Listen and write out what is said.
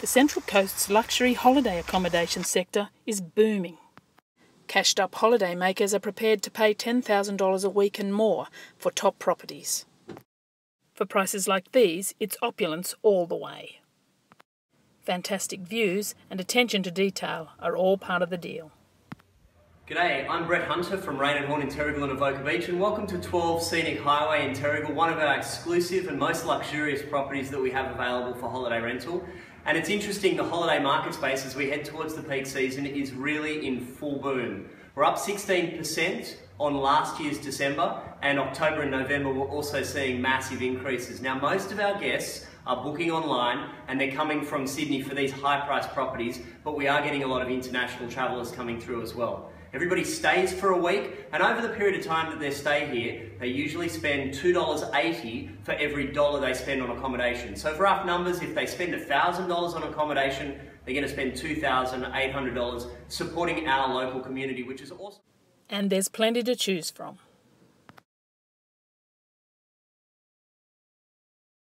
the Central Coast's luxury holiday accommodation sector is booming. Cashed up holidaymakers are prepared to pay $10,000 a week and more for top properties. For prices like these, it's opulence all the way. Fantastic views and attention to detail are all part of the deal. G'day, I'm Brett Hunter from Raine and Horne in Terrigal and Avoca Beach and welcome to 12 Scenic Highway in Terrigal, one of our exclusive and most luxurious properties that we have available for holiday rental. And it's interesting, the holiday market space as we head towards the peak season is really in full boom. We're up 16% on last year's December and October and November we're also seeing massive increases. Now most of our guests are booking online and they're coming from Sydney for these high priced properties, but we are getting a lot of international travellers coming through as well. Everybody stays for a week, and over the period of time that they stay here, they usually spend $2.80 for every dollar they spend on accommodation. So for rough numbers, if they spend $1,000 on accommodation, they're going to spend $2,800 supporting our local community, which is awesome. And there's plenty to choose from.